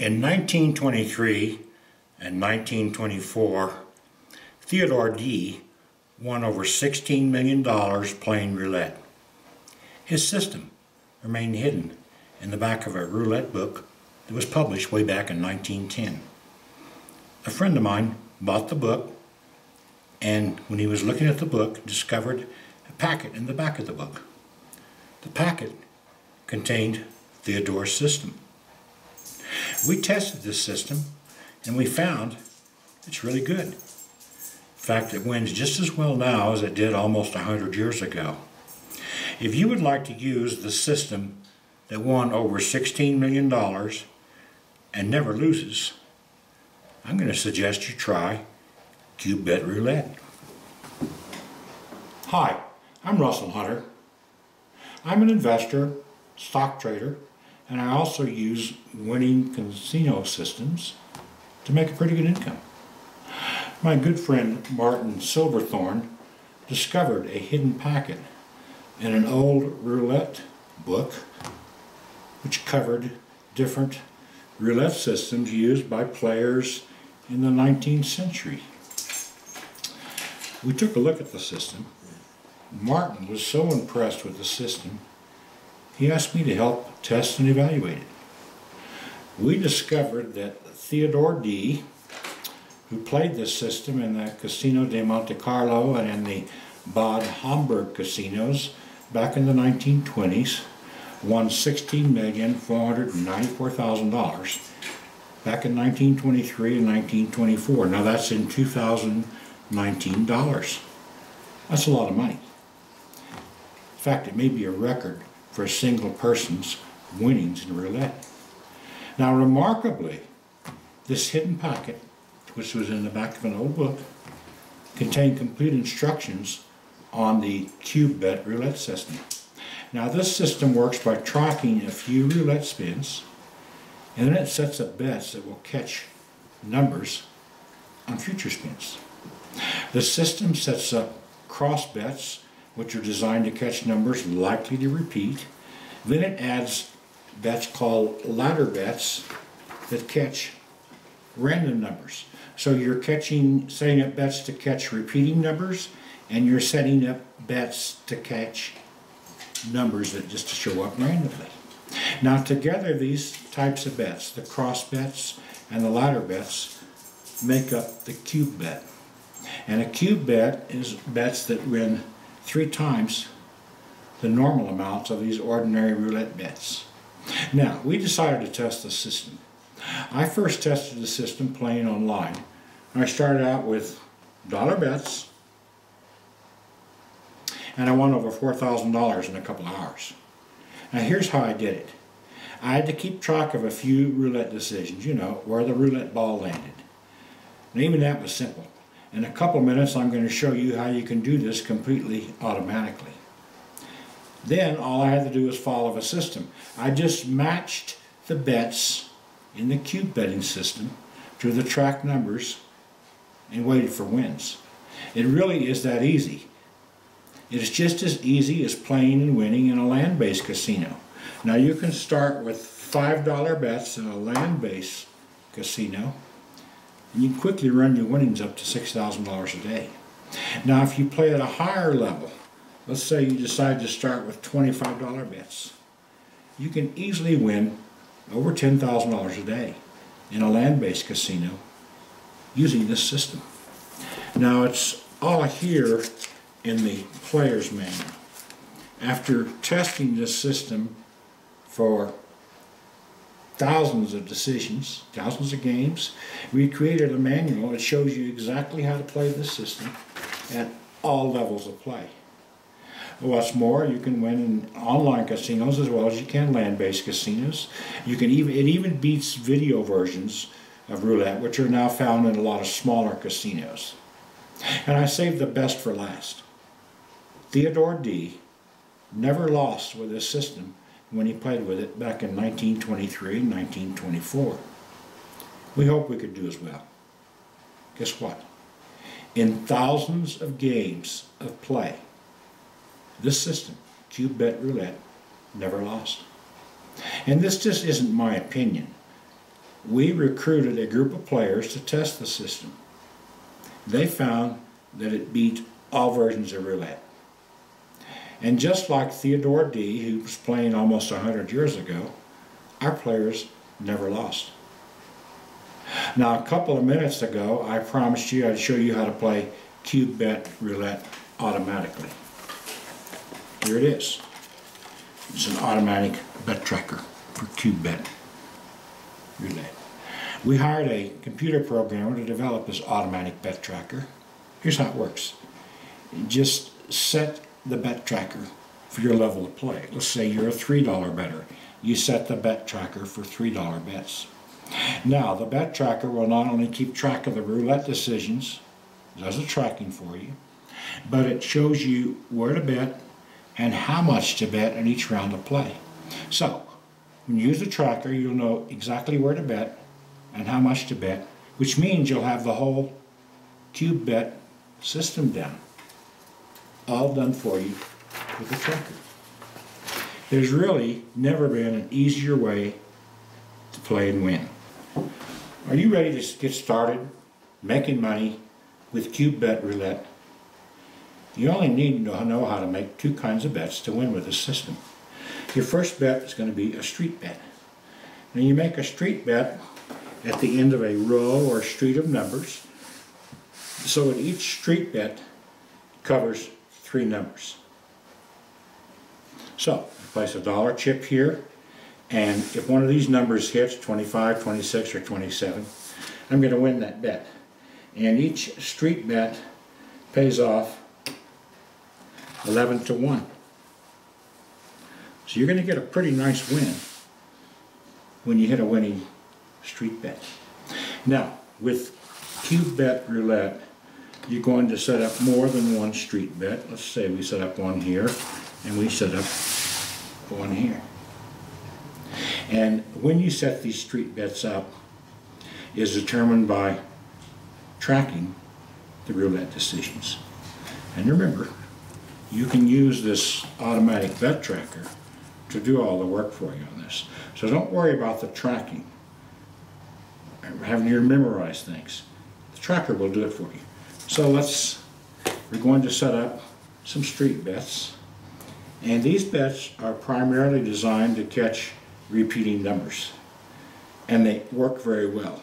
In 1923 and 1924, Theodore D. won over $16 million playing roulette. His system remained hidden in the back of a roulette book that was published way back in 1910. A friend of mine bought the book and when he was looking at the book discovered a packet in the back of the book. The packet contained Theodore's system. We tested this system and we found it's really good. In fact, it wins just as well now as it did almost 100 years ago. If you would like to use the system that won over $16 million and never loses, I'm going to suggest you try Cube Bet Roulette. Hi, I'm Russell Hunter. I'm an investor, stock trader, and I also use winning casino systems to make a pretty good income. My good friend Martin Silverthorne discovered a hidden packet in an old roulette book which covered different roulette systems used by players in the 19th century. We took a look at the system. Martin was so impressed with the system he asked me to help test and evaluate it. We discovered that Theodore D., who played this system in the Casino de Monte Carlo and in the Bad Homburg casinos back in the 1920s, won $16,494,000 back in 1923 and 1924. Now that's in 2019 dollars. That's a lot of money. In fact, it may be a record for a single person's winnings in roulette. Now, remarkably, this hidden packet, which was in the back of an old book, contained complete instructions on the cube bet roulette system. Now, this system works by tracking a few roulette spins, and then it sets up bets that will catch numbers on future spins. The system sets up cross bets which are designed to catch numbers likely to repeat. Then it adds bets called ladder bets that catch random numbers. So you're catching, setting up bets to catch repeating numbers, and you're setting up bets to catch numbers that just show up randomly. Now together these types of bets, the cross bets and the ladder bets, make up the cube bet. And a cube bet is bets that win three times the normal amounts of these ordinary roulette bets. Now, we decided to test the system. I first tested the system playing online. I started out with dollar bets, and I won over $4,000 in a couple of hours. Now here's how I did it. I had to keep track of a few roulette decisions, you know, where the roulette ball landed. And even that was simple. In a couple minutes I'm going to show you how you can do this completely automatically. Then all I had to do was follow a system. I just matched the bets in the cube betting system to the track numbers and waited for wins. It really is that easy. It is just as easy as playing and winning in a land-based casino. Now you can start with $5 bets in a land-based casino and you can quickly run your winnings up to $6,000 a day. Now if you play at a higher level, let's say you decide to start with $25 bets, you can easily win over $10,000 a day in a land-based casino using this system. Now it's all here in the player's manual. After testing this system for thousands of decisions, thousands of games, we created a manual that shows you exactly how to play this system at all levels of play. What's more, you can win in online casinos as well as you can land-based casinos. You can even it even beats video versions of roulette, which are now found in a lot of smaller casinos. And I saved the best for last. Theodore D. never lost with this system when he played with it back in 1923 and 1924. We hope we could do as well. Guess what? In thousands of games of play, this system, Cube Bet Roulette, never lost. And this just isn't my opinion. we recruited a group of players to test the system. They found that it beat all versions of roulette. And just like Theodore D., who was playing almost 100 years ago, our players never lost. Now, a couple of minutes ago, I promised you I'd show you how to play Cube Bet Roulette automatically. Here it is. It's an automatic bet tracker for Cube Bet Roulette. We hired a computer programmer to develop this automatic bet tracker. Here's how it works. just set the bet tracker for your level of play. Let's say you're a $3 better. You set the bet tracker for $3 bets. Now, the bet tracker will not only keep track of the roulette decisions, does the tracking for you, but it shows you where to bet and how much to bet in each round of play. So, when you use the tracker, you'll know exactly where to bet and how much to bet, which means you'll have the whole cube bet system down all done for you with a tracker. There's really never been an easier way to play and win. Are you ready to get started making money with Cube Bet Roulette? You only need to know how to make two kinds of bets to win with this system. Your first bet is going to be a street bet. Now you make a street bet at the end of a row or street of numbers. So each street bet covers three numbers. So, I place a dollar chip here, and if one of these numbers hits, 25, 26, or 27, I'm going to win that bet. And each street bet pays off 11 to 1. So you're going to get a pretty nice win when you hit a winning street bet. Now, with cube bet roulette, you're going to set up more than one street bet. Let's say we set up one here and we set up one here. And when you set these street bets up is determined by tracking the roulette decisions. And remember, you can use this automatic bet tracker to do all the work for you on this. So don't worry about the tracking, having you memorize things. The tracker will do it for you. So let's, we're going to set up some street bets. And these bets are primarily designed to catch repeating numbers. And they work very well.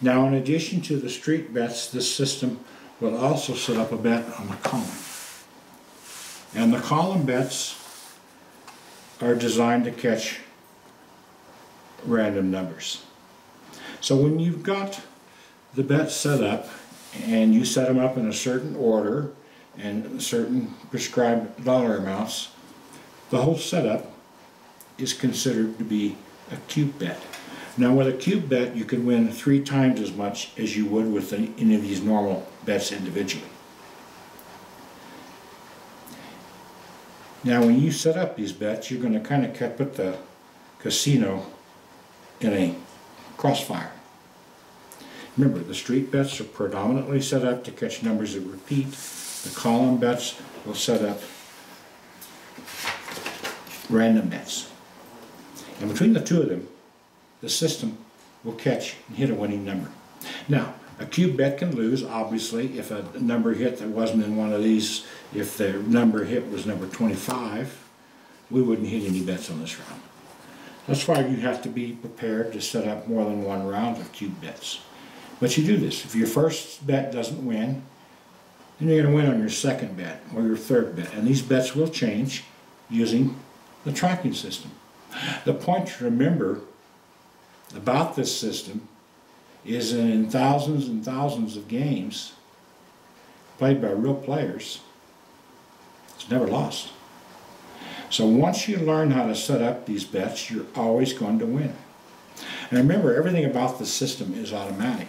Now in addition to the street bets, this system will also set up a bet on the column. And the column bets are designed to catch random numbers. So when you've got the bets set up and you set them up in a certain order and certain prescribed dollar amounts, the whole setup is considered to be a cube bet. Now with a cube bet you can win three times as much as you would with any of these normal bets individually. Now when you set up these bets you're going to kind of put the casino in a crossfire. Remember, the street bets are predominantly set up to catch numbers that repeat. The column bets will set up random bets. And between the two of them, the system will catch and hit a winning number. Now, a cube bet can lose, obviously, if a number hit that wasn't in one of these, if the number hit was number 25, we wouldn't hit any bets on this round. That's why you have to be prepared to set up more than one round of cube bets. But you do this. If your first bet doesn't win, then you're going to win on your second bet or your third bet. And these bets will change using the tracking system. The point to remember about this system is in thousands and thousands of games played by real players, it's never lost. So once you learn how to set up these bets, you're always going to win. And remember, everything about the system is automatic.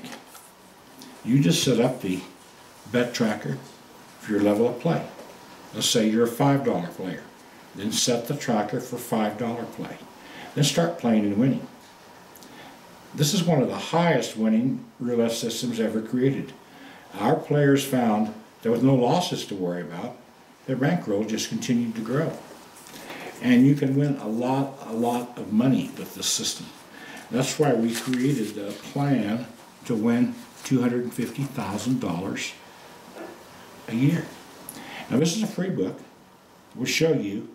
You just set up the bet tracker for your level of play. Let's say you're a $5 player. Then set the tracker for $5 play. Then start playing and winning. This is one of the highest winning roulette systems ever created. Our players found there was no losses to worry about. Their bankroll just continued to grow. And you can win a lot, a lot of money with this system. That's why we created a plan to win $250,000 a year. Now this is a free book. We'll show you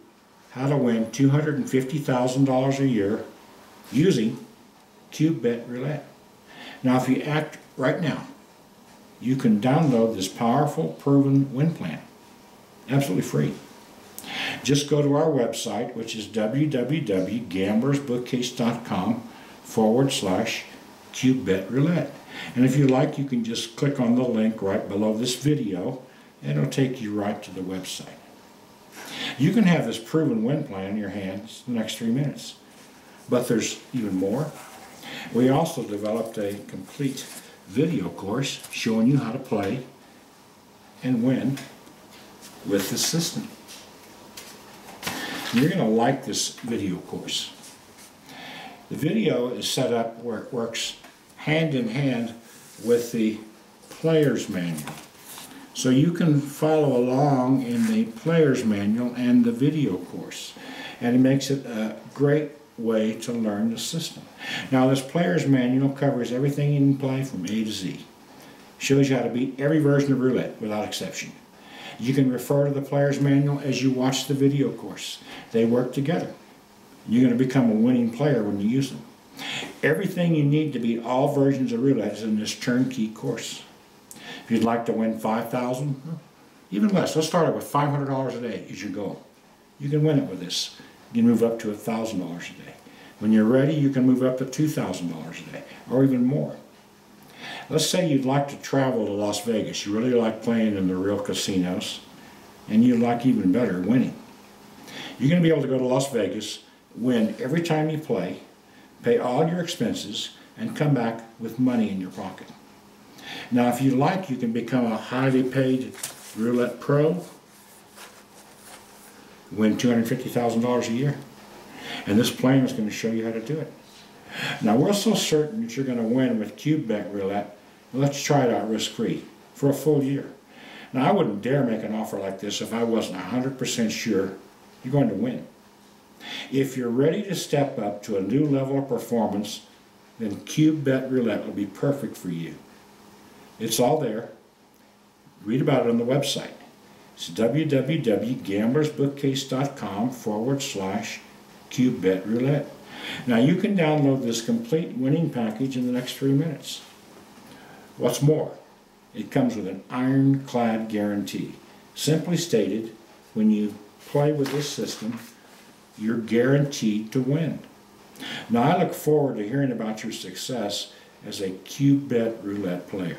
how to win $250,000 a year using CubeBet Roulette. Now if you act right now, you can download this powerful proven win plan. Absolutely free. Just go to our website, which is www.gamblersbookcase.com forward slash CubeBet Roulette. And if you like, you can just click on the link right below this video and it'll take you right to the website. You can have this proven win plan in your hands in the next three minutes. But there's even more. We also developed a complete video course showing you how to play and win with the system. You're going to like this video course. The video is set up where it works hand in hand with the player's manual. So you can follow along in the player's manual and the video course. And it makes it a great way to learn the system. Now this player's manual covers everything you can play from A to Z. Shows you how to beat every version of roulette without exception. You can refer to the player's manual as you watch the video course. They work together. You're going to become a winning player when you use them. Everything you need to beat all versions of roulette is in this turnkey course. If you'd like to win 5000 even less, let's start it with $500 a day is your goal. You can win it with this. You can move up to $1,000 a day. When you're ready, you can move up to $2,000 a day, or even more. Let's say you'd like to travel to Las Vegas. You really like playing in the real casinos, and you like even better winning. You're going to be able to go to Las Vegas, win every time you play, pay all your expenses, and come back with money in your pocket. Now, if you like, you can become a highly paid roulette pro, win $250,000 a year. And this plan is going to show you how to do it. Now, we're so certain that you're going to win with CubeBet Roulette, let's try it out risk-free for a full year. Now, I wouldn't dare make an offer like this if I wasn't 100% sure you're going to win. If you're ready to step up to a new level of performance, then CubeBet Roulette will be perfect for you. It's all there. Read about it on the website. It's www.gamblersbookcase.com forward slash CubeBet Roulette. Now you can download this complete winning package in the next three minutes. What's more, it comes with an ironclad guarantee. Simply stated, when you play with this system, you're guaranteed to win. Now I look forward to hearing about your success as a CubeBet Roulette player.